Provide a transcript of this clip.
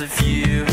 of you.